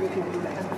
you can do.